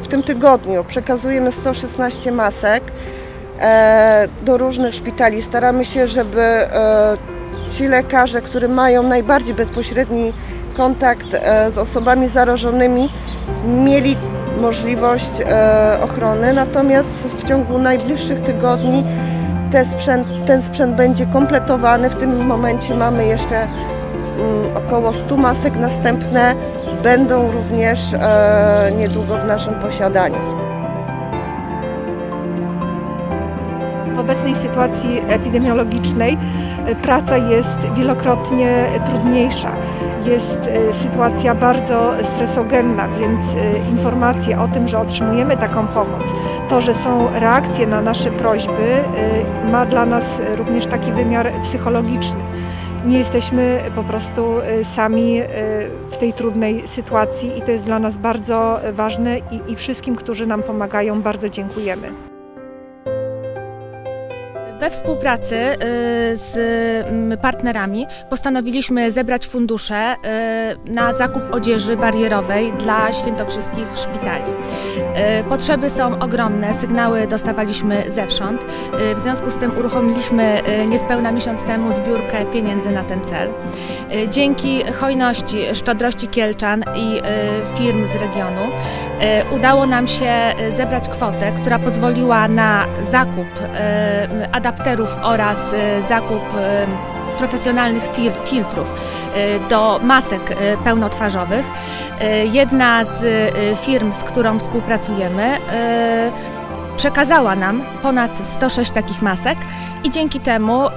w tym tygodniu przekazujemy 116 masek e, do różnych szpitali. Staramy się, żeby e, ci lekarze, którzy mają najbardziej bezpośredni kontakt e, z osobami zarażonymi, mieli możliwość ochrony. Natomiast w ciągu najbliższych tygodni ten sprzęt, ten sprzęt będzie kompletowany. W tym momencie mamy jeszcze około 100 masek. Następne będą również e, niedługo w naszym posiadaniu. W obecnej sytuacji epidemiologicznej e, praca jest wielokrotnie trudniejsza. Jest e, sytuacja bardzo stresogenna, więc informacje o tym, że otrzymujemy taką pomoc, to, że są reakcje na nasze prośby, ma dla nas również taki wymiar psychologiczny. Nie jesteśmy po prostu sami w tej trudnej sytuacji i to jest dla nas bardzo ważne i, i wszystkim, którzy nam pomagają, bardzo dziękujemy. We współpracy y, z mm, partnerami postanowiliśmy zebrać fundusze y, na zakup odzieży barierowej dla świętokrzyskich szpitali. Y, potrzeby są ogromne, sygnały dostawaliśmy zewsząd. W związku z tym uruchomiliśmy niespełna miesiąc temu zbiórkę pieniędzy na ten cel. Dzięki hojności, szczodrości Kielczan i firm z regionu udało nam się zebrać kwotę, która pozwoliła na zakup adaptacji adapterów oraz y, zakup y, profesjonalnych filtrów y, do masek pełnotwarzowych. Jedna z firm, z którą współpracujemy, przekazała nam ponad 106 takich masek i dzięki temu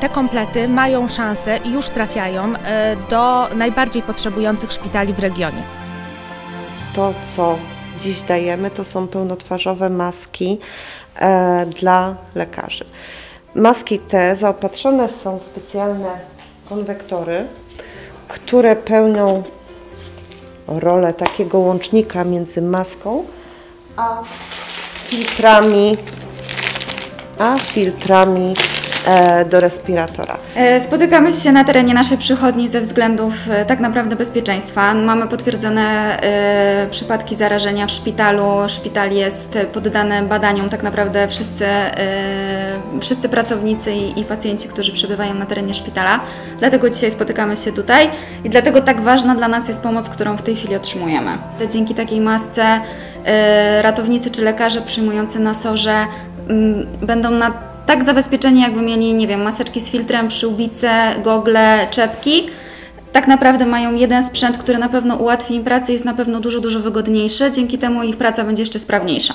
te komplety mają szansę i już trafiają do najbardziej potrzebujących szpitali w regionie. To, co dziś dajemy, to są pełnotwarzowe maski dla lekarzy. Maski te zaopatrzone są w specjalne konwektory, które pełnią rolę takiego łącznika między maską a filtrami, a filtrami E, do respiratora. E, spotykamy się na terenie naszej przychodni ze względów e, tak naprawdę bezpieczeństwa. Mamy potwierdzone przypadki zarażenia w szpitalu. Szpital jest poddany badaniom tak naprawdę wszyscy, wszyscy pracownicy i pacjenci, którzy przebywają na terenie szpitala. Dlatego dzisiaj spotykamy się tutaj i dlatego tak ważna dla nas jest pomoc, którą w tej chwili otrzymujemy. Dzięki takiej masce ratownicy czy lekarze przyjmujący na sorze mm, będą na tak zabezpieczeni, jakby mieli, nie wiem, maseczki z filtrem, przyłbice, gogle, czepki. Tak naprawdę mają jeden sprzęt, który na pewno ułatwi im pracę, jest na pewno dużo, dużo wygodniejszy, dzięki temu ich praca będzie jeszcze sprawniejsza.